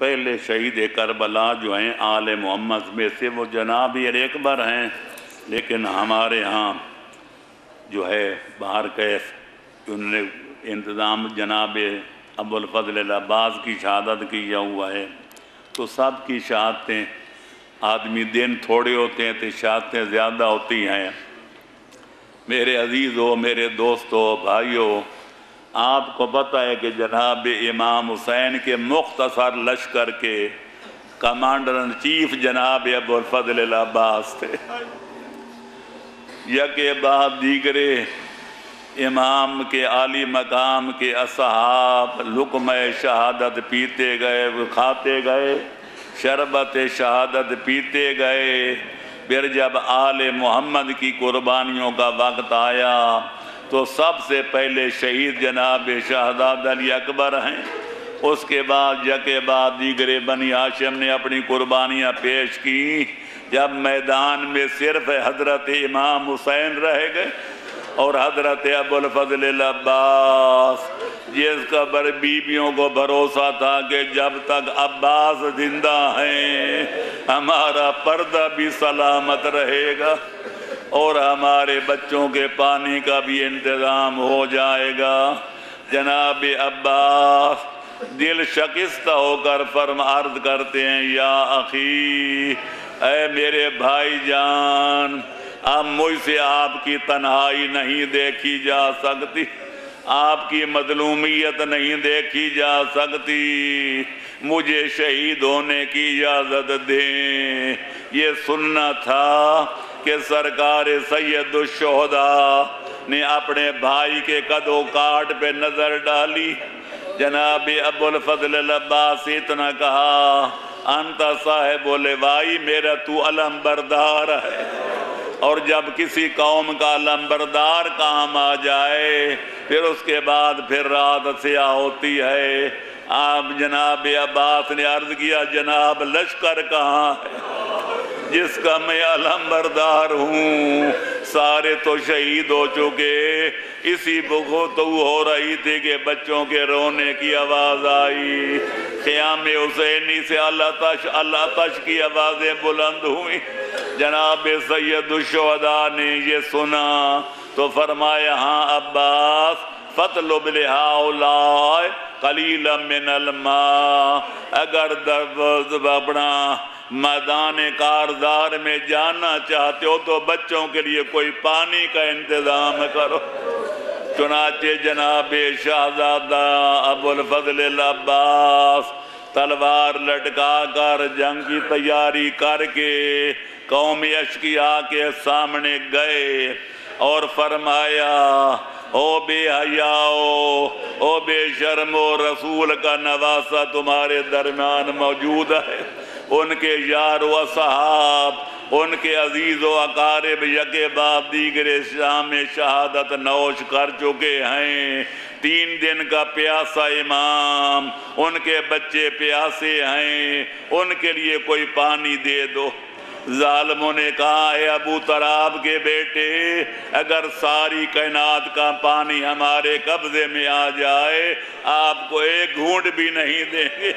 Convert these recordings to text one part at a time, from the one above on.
पहले शहीद करबला जो हैं आल मोहम्मद में से, वो जनाब अकबर हैं, लेकिन हमारे यहाँ जो है बाहर कैफ उन्होंने इंतज़ाम जनाब अबुलफ़ल अब्बास की शहादत किया हुआ है तो सब की शहादतें आदमी दिन थोड़े होते हैं तो शहादतें ज़्यादा होती हैं। मेरे अज़ीज़ हो मेरे दोस्तों भाइयों आपको पता है कि जनाब इमाम हुसैन के मुख्तसर लश्कर के कमांडर इन चीफ जनाब अबुलफल अब्बास थे। यके बाद दीगरे इमाम के आली मकाम के असहाब लुकम शहादत पीते गए, खाते गए, शरबत शहादत पीते गए। फिर जब आल मोहम्मद की कुर्बानियों का वक्त आया तो सबसे पहले शहीद जनाब शहजाद अली अकबर हैं। उसके बाद जके बाद दीगरे बनी आशम ने अपनी कुर्बानियाँ पेश की। जब मैदान में सिर्फ़ हज़रत इमाम हुसैन रह गए और हज़रत अबुल फजल अब्बास, जिस कबर बीबियों को भरोसा था कि जब तक अब्बास ज़िंदा हैं, हमारा पर्दा भी सलामत रहेगा। और हमारे बच्चों के पानी का भी इंतज़ाम हो जाएगा। जनाब अब्बास, दिल शकिस्त होकर फर्म अर्ज़ करते हैं, या अखी, ऐ मेरे भाई जान अब मुझसे आपकी तन्हाई नहीं देखी जा सकती, आपकी मजलूमियत नहीं देखी जा सकती, मुझे शहीद होने की इजाज़त दें। ये सुनना था कि सरकार सैदुलशहदा ने अपने भाई के कदो काट पे नज़र डाली। जनाब अबुल फजल अब्बास इतना कहा, अंत साहेब बोले, भाई, मेरा तू अलम बरदार है। और जब किसी कौम का लंबरदार काम आ जाए, फिर उसके बाद फिर रात सिया होती है। आप जनाब अब्बास ने अर्ज़ किया, जनाब, लश्कर कहाँ है? जिसका मैं अलम्बरदार हूँ। सारे तो शहीद हो चुके। इसी बुखो तो हो रही थी कि बच्चों के रोने की आवाज़ आई। क़याम हुसैनी से अल्लाह तश अल्लाह तश की आवाज़ें बुलंद हुई। जनाब सैदुलशहदा ने ये सुना तो फरमाया हाँ अब्बास फतलबिलहाउलाए कलील मिनल अगर अपना मैदान कारदार में जाना चाहते हो तो बच्चों के लिए कोई पानी का इंतज़ाम करो। चुनाचे जनाब शाहजादा अबुल फजल अब्बास, तलवार लटका कर जंग की तैयारी करके कौमी अशकिया के सामने गए और फरमाया, ओ बेहयाओ, ओ बेशर्मो रसूल का नवासा तुम्हारे दरमियान मौजूद है। उनके यार व सहाब, उनके अज़ीज़ व अकारब यके बाप दीगरे शाम शहादत नौश कर चुके हैं। तीन दिन का प्यासा इमाम, उनके बच्चे प्यासे हैं, उनके लिए कोई पानी दे दो। जालमों ने कहा है अबू तराब के बेटे, अगर सारी कैनात का पानी हमारे कब्जे में आ जाए, आपको एक घूंट भी नहीं देंगे।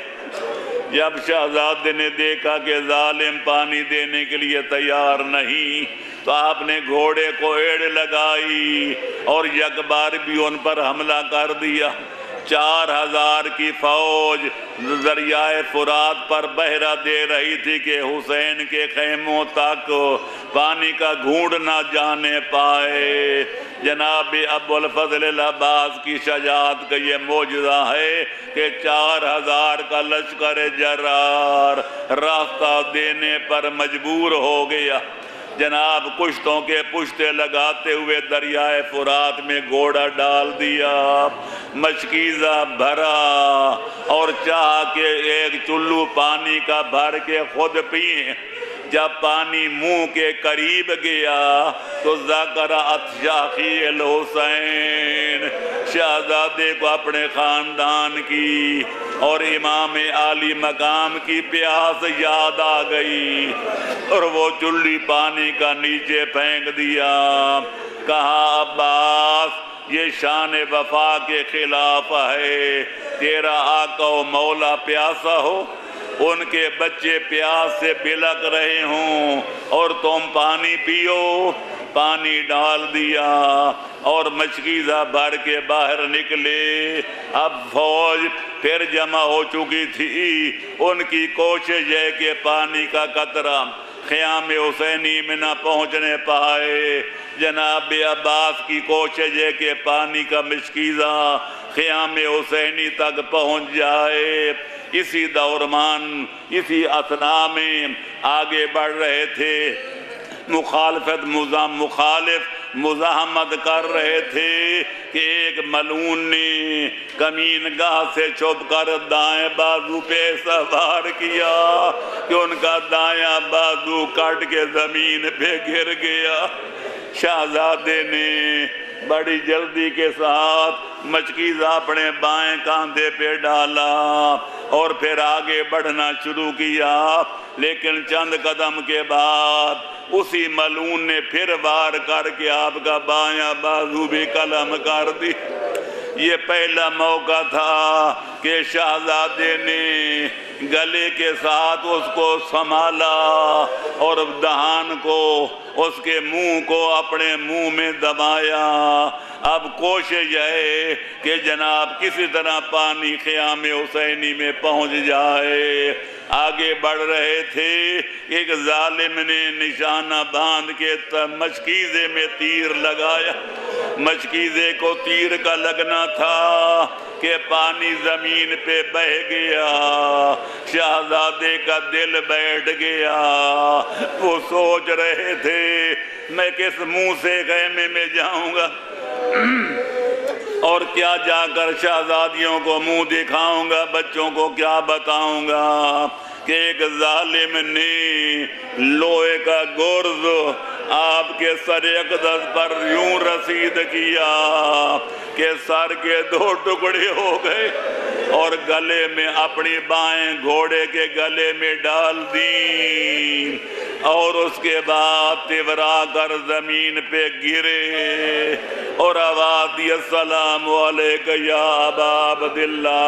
जब शहजादे ने देखा कि जालिम पानी देने के लिए तैयार नहीं तो आपने घोड़े को एड़ लगाई और यकबार भी उन पर हमला कर दिया। चार हज़ार की फौज दरियाए फुरात पर बहरा दे रही थी कि हुसैन के खेमों तक पानी का घूंड ना जाने पाए। जनाब अबुल फजल अब्बास की शजात का ये मौजूदा है कि चार हज़ार का लश्कर जरार रास्ता देने पर मजबूर हो गया। जनाब कुश्तों के पुश्ते लगाते हुए दरियाए फुरात में घोड़ा डाल दिया, मशकीज़ा भरा और चाह के एक चुल्लू पानी का भर के खुद पिए। जब पानी मुँह के करीब गया तो जकरा अतशाखी हुसैन, शहजादे को अपने ख़ानदान की और इमाम आली मकाम की प्यास याद आ गई और वो चुल्ली पानी का नीचे फेंक दिया। कहा, अब्बास, ये शान वफा के खिलाफ है। तेरा आका मौला प्यासा हो, उनके बच्चे प्यास से बिलक रहे हों और तुम पानी पियो। पानी डाल दिया। और मचकीजा भर के बाहर निकले। अब फौज फिर जमा हो चुकी थी। उनकी कोशिश है कि पानी का कतरा ख्याम हुसैनी में न पहुँचने पाए। जनाब अब्बास की कोशिश है कि पानी का मशकीज़ा ख्याम हुसैनी तक पहुँच जाए। इसी दौरमान इसी असना में आगे बढ़ रहे थे। मुखालफत मुजाम मुखालिफ मुजामत कर रहे थे कि एक मलून ने कमीन गाह से छुप कर दाएँ बाजू पे सवार किया कि उनका दाया बाजू काट के ज़मीन पे गिर गया। शाहजादे ने बड़ी जल्दी के साथ मचकीजा अपने बाएँ कांधे पे डाला और फिर आगे बढ़ना शुरू किया। लेकिन चंद कदम के बाद उसी मलून ने फिर वार करके आपका बाया बाजू भी कलम कर दी। ये पहला मौका था कि शहजादे ने गले के साथ उसको संभाला और दहान को, उसके मुँह को अपने मुँह में दबाया। अब कोशिश है कि जनाब किसी तरह पानी ख्याम हुसैनी में पहुँच जाए। आगे बढ़ रहे थे, एक जालिम ने निशाना बाँध के मशकीजे में तीर लगाया। मशकीजे को तीर का लगना था। कि पानी ज़मीन पे बह गया। शहजादे का दिल बैठ गया। वो सोच रहे थे, मैं किस मुँह से गहमे में जाऊँगा? और क्या जाकर शहजादियों को मुँह दिखाऊँगा? बच्चों को क्या बताऊँगा? कि एक जालिम ने लोहे का गुर्ज आपके सर अकदस पर यूँ रसीद किया। कि सर के दो टुकड़े हो गए और गले में अपनी बाएँ घोड़े के गले में डाल दी और उसके बाद तिवरा कर ज़मीन पे गिरे और आवाज़ सलाम दिल्ला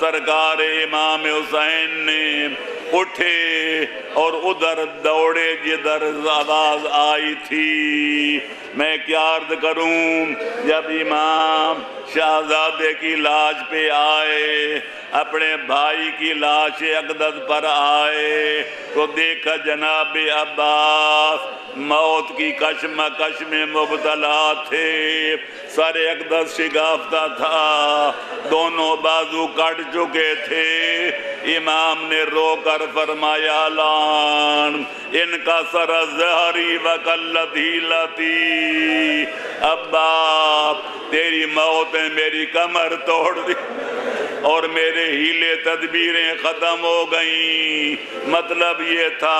सरकार इमाम हुसैन ने उठे और उधर दौड़े जिधर आवाज़ आई थी। मैं क्या अर्ज़ करूँ? जब इमाम शाहजादे की लाश पे आए, अपने भाई की लाश अकदस पर आए तो देखा जनाब अब्बास मौत की कशम कश में मुबतला थे। सर अकदस शिगाफ्ता था। दोनों बाजू कट चुके थे। इमाम ने रोकर फरमाया, लान, इनका सर जहरी वकल्लती लती। अब्बा तेरी मौत मेरी कमर तोड़ दी। और मेरे हीले तदबीरें ख़त्म हो गई। मतलब ये था,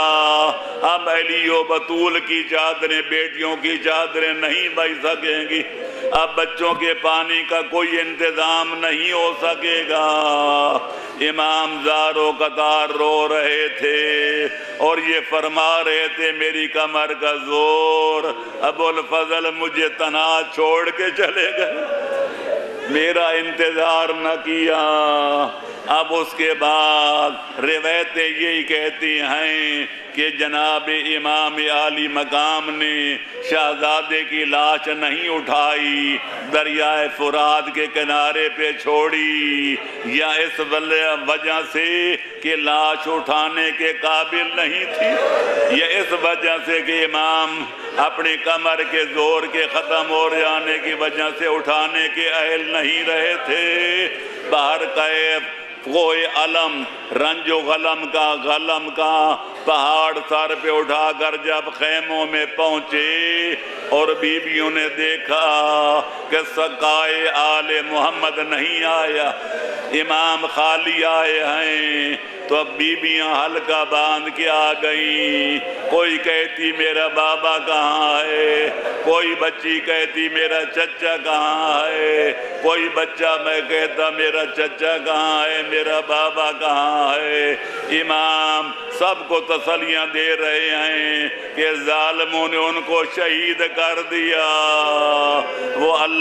अब अलियो बतूल की चादरें, बेटियों की चादरें नहीं बच सकेंगी। अब बच्चों के पानी का कोई इंतज़ाम नहीं हो सकेगा। इमाम जारो कतार रो रहे थे और ये फरमा रहे थे, मेरी कमर का ज़ोर। अबुल फजल मुझे तना छोड़ के चले गए। मेरा इंतज़ार न किया। अब उसके बाद रिवायतें यही कहती हैं कि जनाब इमाम आली मकाम ने शहजादे की लाश नहीं उठाई, दरियाए फुराद के किनारे पे छोड़ी। या इस वजह से कि लाश उठाने के काबिल नहीं थी? या इस वजह से कि इमाम अपनी कमर के ज़ोर के ख़त्म हो जाने की वजह से उठाने के अहल नहीं रहे थे? बाहर कैफ कोई अलम, रंजो गलम का गलम का पहाड़ सर पे उठा कर जब खेमों में पहुँचे और बीबियों ने देखा कि सकाए आले मोहम्मद नहीं आया, इमाम खाली आए हैं तो अब बीबियाँ हल्का बाँध के आ गई। कोई कहती, मेरा बाबा कहाँ है? कोई बच्ची कहती, मेरा चचा कहाँ है? कोई बच्चा, मैं कहता, मेरा चचा कहाँ है? मेरा बाबा कहाँ है? इमाम सबको तसलियाँ दे रहे हैं कि जालमों ने उनको शहीद कर दिया।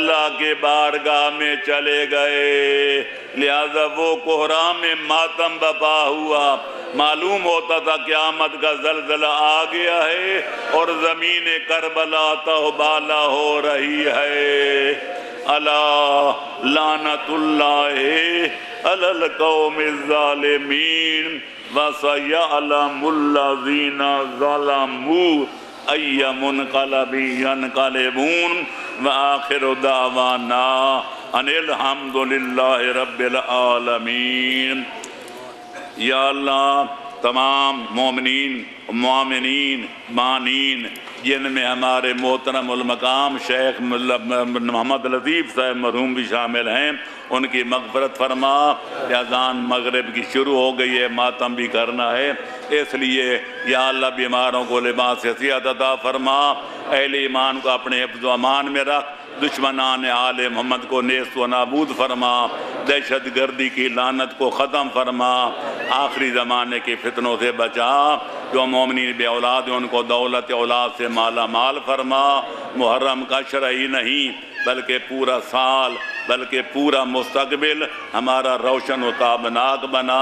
अल्लाह के बारगाह में चले गए। लिहाजा वो कोहरा में मातम बपा हुआ। मालूम होता था क्यामत का जलजला आ गया है और ज़मीन करबला तहबाला हो रही है। अला लानतुल्लाह अलल कौम ज़ालिमीन। वसयअलमुल्लज़ीना ज़लमू। अय्यमुन कलबी यनकलबून व आखिर दावाना अनिल हमदुलिल्लाह रब्बिल या अल्लाह तमाम मोमिन मामिन मानीन जिनमें हमारे मोहतरम मकाम शेख मोहम्मद लतीफ़ साहब मरहूम भी शामिल हैं, उनकी मगफरत फरमा, अजान मगरब की शुरू हो गई है, मातम भी करना है। इसलिए या अल्लाह बीमारों को लिबास हसीत अदा फरमा, अहल ईमान को अपने हफ्ज़ अमान में रख दुश्मनान आल मोहम्मद को नेस व नाबूद फरमा, दहशत गर्दी की लानत को ख़त्म फरमा। आखिरी ज़माने के फितनों से बचा, जो मोमिन बे औलाद उनको दौलत औलाद से माला माल फरमा। मुहर्रम का शरही नहीं, बल्कि पूरा साल, बल्कि पूरा मुस्तबिल हमारा रोशन व ताबनाक बना।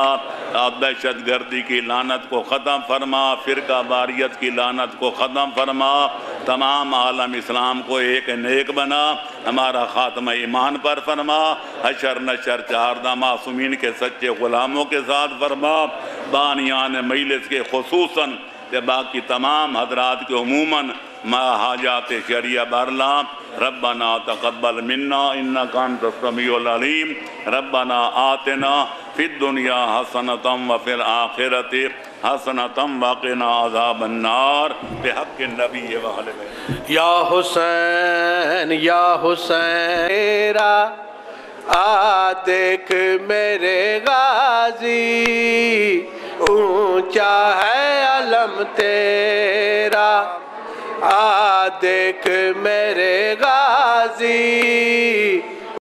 दहशत गर्दी की लानत को ख़त्म फरमा, फ़िरका बारियत की लानत को ख़त्म फरमा। तमाम आलम इस्लाम को एक नेक बना, हमारा ख़ात्म ईमान पर फरमा। हशर नशर चारदा मासूमीन के सच्चे ग़ुलामों के साथ फरमा। बानियान मजलिस के खसूस बाकी तमाम हजरात के अमूमन हाजात शरिया बरला। रब्बना तकबल मन्ना इन्ना कान तस्मीम रब्बना आतना फिर दुनिया हसनतम व फिर आखिरत हसनतम वाकना आज़ाबन्नार बेहक नबी वहल या हुसैन या हुसैन आ देख मेरे गाजी। ऊँचा है अलम तेरा। आ देख मेरे गाजी।